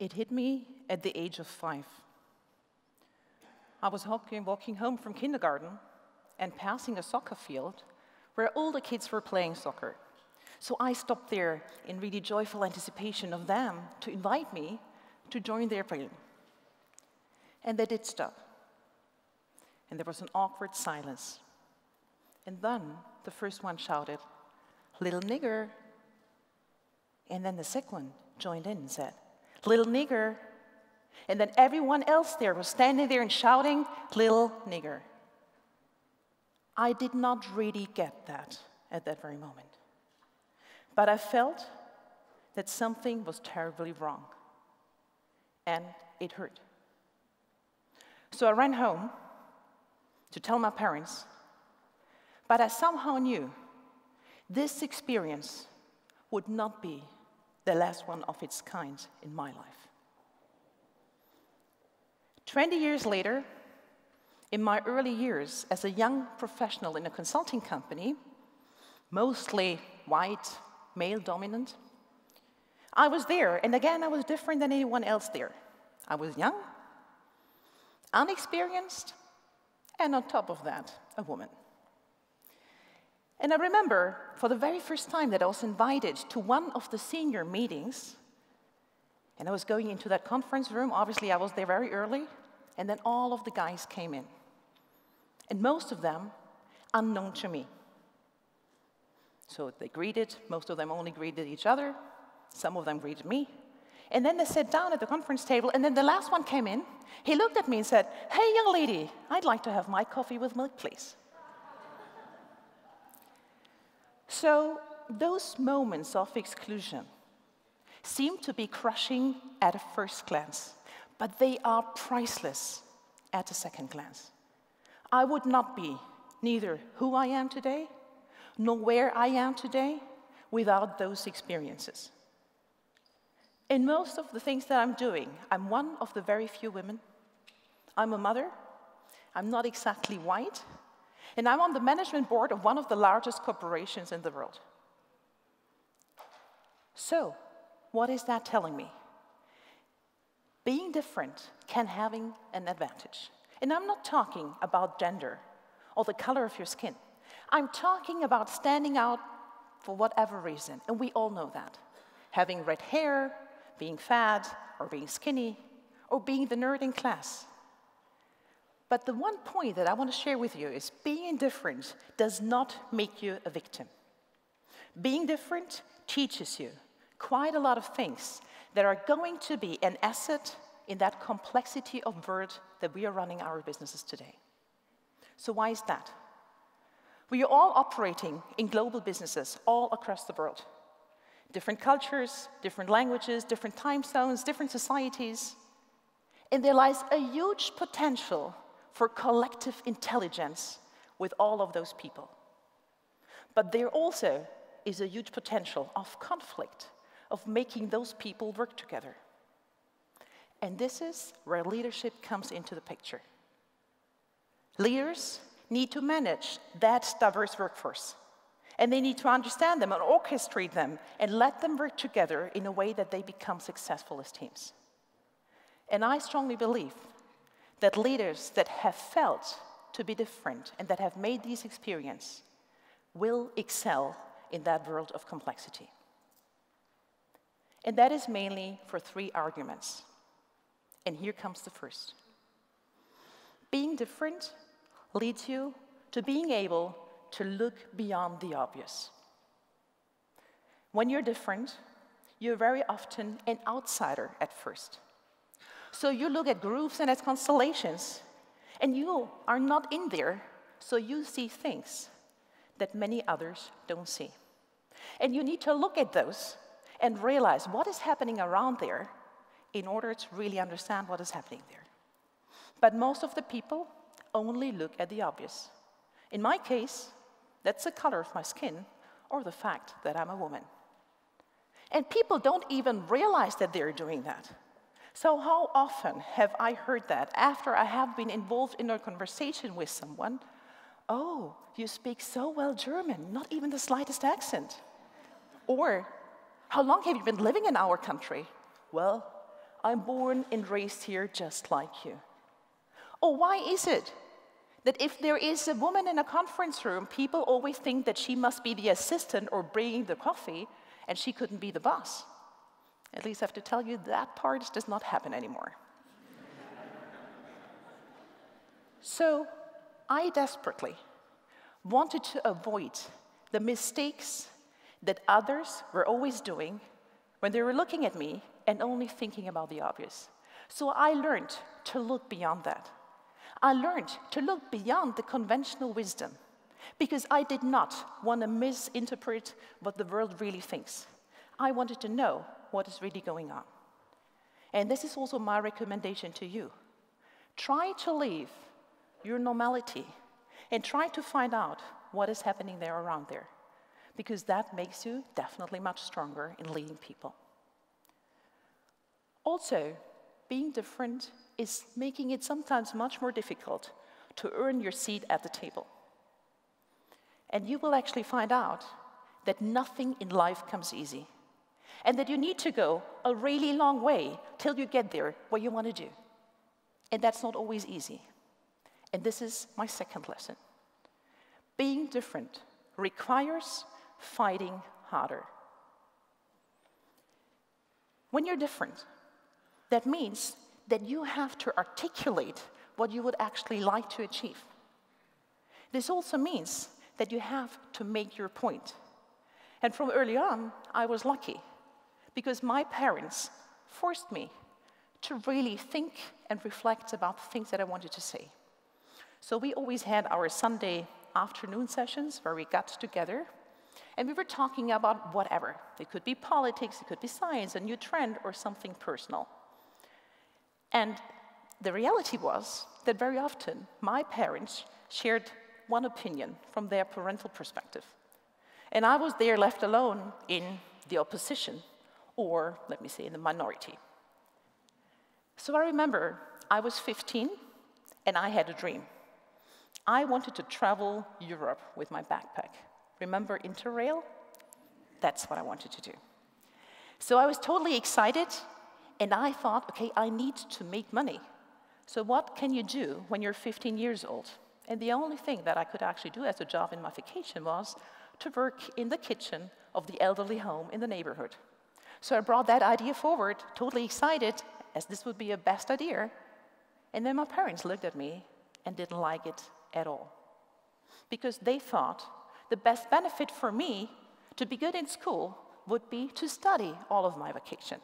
It hit me at the age of five. I was walking home from kindergarten and passing a soccer field where all the kids were playing soccer. So I stopped there in really joyful anticipation of them to invite me to join their team. And they did stop. And there was an awkward silence. And then the first one shouted, Little nigger. And then the second one joined in and said, Little nigger. And then everyone else there was standing there and shouting, Little nigger. I did not really get that at that very moment. But I felt that something was terribly wrong. And it hurt. So I ran home to tell my parents, but I somehow knew this experience would not be the last one of its kind in my life. 20 years later, in my early years as a young professional in a consulting company, mostly white, male dominant, I was there, and again, I was different than anyone else there. I was young, unexperienced, and on top of that, a woman. And I remember for the very first time that I was invited to one of the senior meetings, and I was going into that conference room. Obviously, I was there very early, and then all of the guys came in. And most of them unknown to me. So they greeted, most of them only greeted each other, some of them greeted me. And then they sat down at the conference table, and then the last one came in. He looked at me and said, Hey, young lady, I'd like to have my coffee with milk, please. So those moments of exclusion seem to be crushing at a first glance, but they are priceless at a second glance. I would not be neither who I am today nor where I am today without those experiences. In most of the things that I'm doing, I'm one of the very few women. I'm a mother. I'm not exactly white. And I'm on the management board of one of the largest corporations in the world. So, what is that telling me? Being different can having an advantage. And I'm not talking about gender or the color of your skin. I'm talking about standing out for whatever reason, and we all know that. Having red hair, being fat or being skinny or being the nerd in class. But the one point that I want to share with you is being different does not make you a victim. Being different teaches you quite a lot of things that are going to be an asset in that complexity of world that we are running our businesses today. So why is that? We are all operating in global businesses all across the world different cultures, different languages, different time zones, different societies. And there lies a huge potential for collective intelligence with all of those people. But there also is a huge potential of conflict, of making those people work together. And this is where leadership comes into the picture. Leaders need to manage that diverse workforce. And they need to understand them and orchestrate them and let them work together in a way that they become successful as teams. And I strongly believe that leaders that have felt to be different and that have made these experiences will excel in that world of complexity. And that is mainly for three arguments. And here comes the first. Being different leads you to being able to look beyond the obvious. When you're different, you're very often an outsider at first. So you look at groups and at constellations, and you are not in there, so you see things that many others don't see. And you need to look at those and realize what is happening around there in order to really understand what is happening there. But most of the people only look at the obvious. In my case, that's the color of my skin or the fact that I'm a woman. And people don't even realize that they're doing that. So, how often have I heard that after I have been involved in a conversation with someone? Oh, you speak so well German, not even the slightest accent. Or, how long have you been living in our country? Well, I'm born and raised here just like you. Or why is it that if there is a woman in a conference room, people always think that she must be the assistant or bringing the coffee and she couldn't be the boss? At least I have to tell you that part does not happen anymore. so I desperately wanted to avoid the mistakes that others were always doing when they were looking at me and only thinking about the obvious. So I learned to look beyond that. I learned to look beyond the conventional wisdom because I did not want to misinterpret what the world really thinks. I wanted to know what is really going on. And this is also my recommendation to you. Try to leave your normality and try to find out what is happening there around there because that makes you definitely much stronger in leading people. Also, being different is making it sometimes much more difficult to earn your seat at the table. And you will actually find out that nothing in life comes easy, and that you need to go a really long way till you get there what you want to do. And that's not always easy. And this is my second lesson. Being different requires fighting harder. When you're different, that means that you have to articulate what you would actually like to achieve. This also means that you have to make your point. And from early on, I was lucky because my parents forced me to really think and reflect about the things that I wanted to say. So we always had our Sunday afternoon sessions where we got together and we were talking about whatever. It could be politics, it could be science, a new trend, or something personal. And the reality was that very often my parents shared one opinion from their parental perspective. And I was there left alone in the opposition, or let me say, in the minority. So I remember I was 15 and I had a dream. I wanted to travel Europe with my backpack. Remember Interrail? That's what I wanted to do. So I was totally excited, and I thought, okay, I need to make money. So what can you do when you're 15 years old? And the only thing that I could actually do as a job in my vacation was to work in the kitchen of the elderly home in the neighborhood. So I brought that idea forward, totally excited, as this would be a best idea. And then my parents looked at me and didn't like it at all. Because they thought the best benefit for me to be good in school would be to study all of my vacation.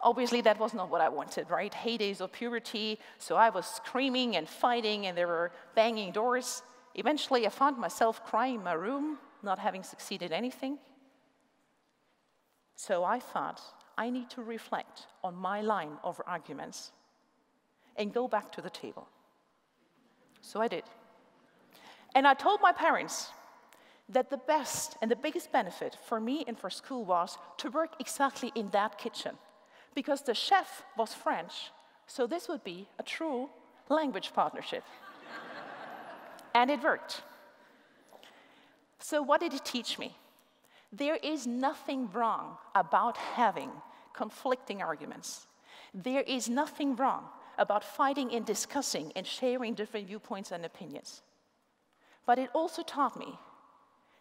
Obviously, that was not what I wanted, right? Heydays of puberty, so I was screaming and fighting, and there were banging doors. Eventually, I found myself crying in my room, not having succeeded anything. So I thought, I need to reflect on my line of arguments and go back to the table. So I did. And I told my parents that the best and the biggest benefit for me and for school was to work exactly in that kitchen because the chef was French, so this would be a true language partnership. and it worked. So, what did it teach me? There is nothing wrong about having conflicting arguments. There is nothing wrong about fighting and discussing and sharing different viewpoints and opinions. But it also taught me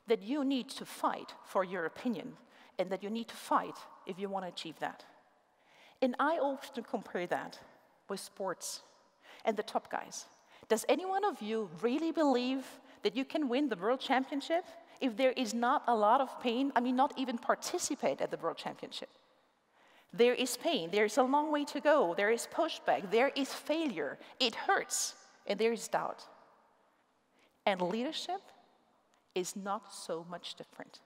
that you need to fight for your opinion and that you need to fight if you want to achieve that. And I often compare that with sports and the top guys. Does any one of you really believe that you can win the world championship if there is not a lot of pain? I mean, not even participate at the world championship. There is pain, there is a long way to go, there is pushback, there is failure, it hurts, and there is doubt. And leadership is not so much different.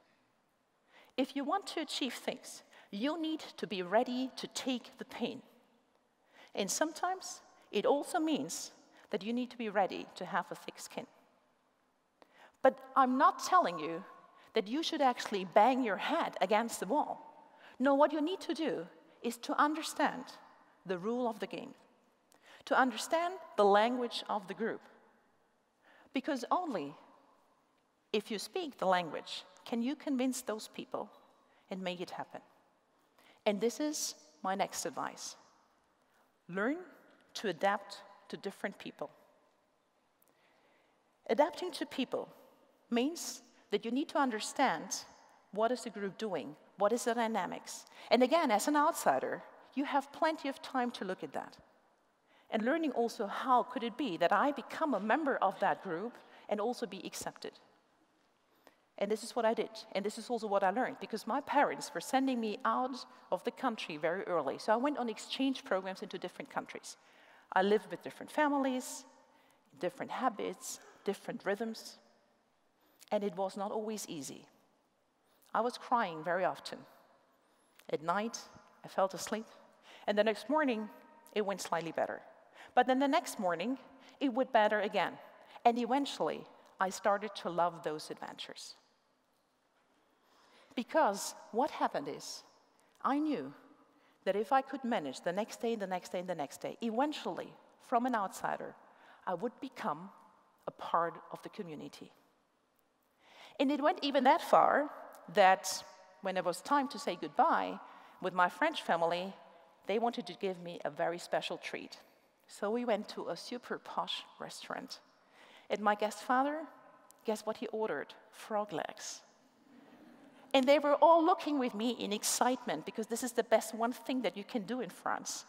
If you want to achieve things, you need to be ready to take the pain. And sometimes it also means that you need to be ready to have a thick skin. But I'm not telling you that you should actually bang your head against the wall. No, what you need to do is to understand the rule of the game, to understand the language of the group. Because only if you speak the language can you convince those people and make it happen. And this is my next advice. Learn to adapt to different people. Adapting to people means that you need to understand what is the group doing, what is the dynamics. And again, as an outsider, you have plenty of time to look at that. And learning also how could it be that I become a member of that group and also be accepted. And this is what I did. And this is also what I learned because my parents were sending me out of the country very early. So I went on exchange programs into different countries. I lived with different families, different habits, different rhythms. And it was not always easy. I was crying very often. At night, I fell asleep. And the next morning, it went slightly better. But then the next morning, it would better again. And eventually, I started to love those adventures. Because what happened is, I knew that if I could manage the next day, and the next day, and the next day, eventually, from an outsider, I would become a part of the community. And it went even that far that when it was time to say goodbye with my French family, they wanted to give me a very special treat. So we went to a super posh restaurant. And my guest father, guess what he ordered? Frog legs. And they were all looking with me in excitement because this is the best one thing that you can do in France.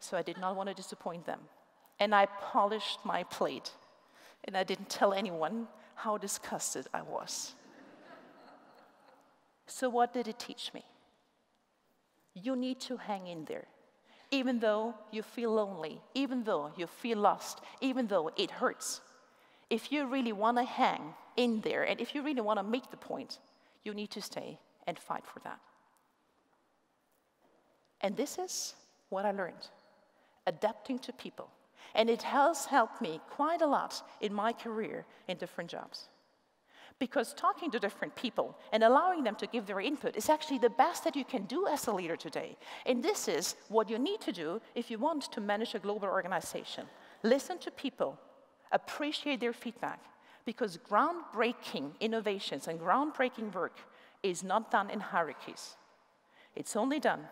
So I did not want to disappoint them. And I polished my plate. And I didn't tell anyone how disgusted I was. so, what did it teach me? You need to hang in there even though you feel lonely, even though you feel lost, even though it hurts. If you really want to hang in there and if you really want to make the point, you need to stay and fight for that. And this is what I learned adapting to people. And it has helped me quite a lot in my career in different jobs. Because talking to different people and allowing them to give their input is actually the best that you can do as a leader today. And this is what you need to do if you want to manage a global organization. Listen to people, appreciate their feedback, because groundbreaking innovations and groundbreaking work is not done in hierarchies. It's only done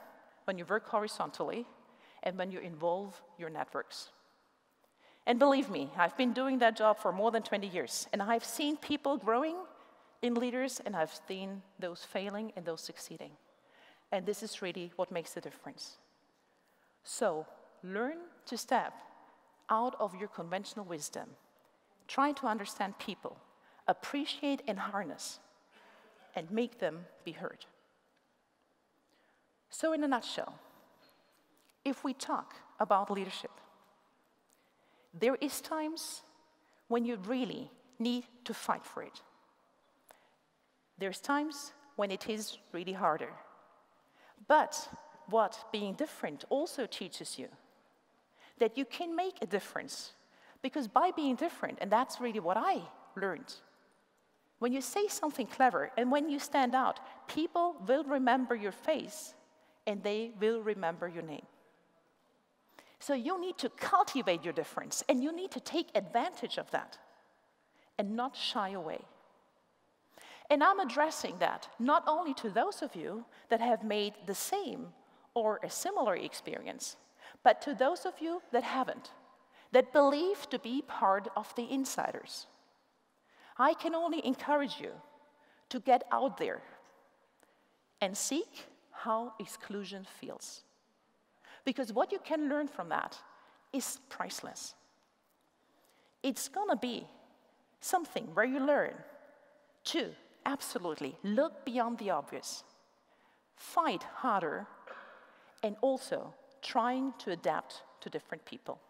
when you work horizontally and when you involve your networks. And believe me, I've been doing that job for more than 20 years, and I've seen people growing in leaders, and I've seen those failing and those succeeding. And this is really what makes the difference. So, learn to step out of your conventional wisdom. Try to understand people, appreciate and harness, and make them be heard. So, in a nutshell, if we talk about leadership, there is times when you really need to fight for it. There's times when it is really harder. But what being different also teaches you that you can make a difference. Because by being different, and that's really what I learned, when you say something clever and when you stand out, people will remember your face and they will remember your name. So you need to cultivate your difference and you need to take advantage of that and not shy away. And I'm addressing that not only to those of you that have made the same or a similar experience, but to those of you that haven't, that believe to be part of the insiders. I can only encourage you to get out there and seek how exclusion feels. Because what you can learn from that is priceless. It's gonna be something where you learn to absolutely look beyond the obvious, fight harder, and also trying to adapt to different people.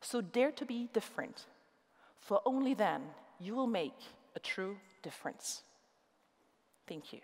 So dare to be different, for only then you will make a true difference. Thank you.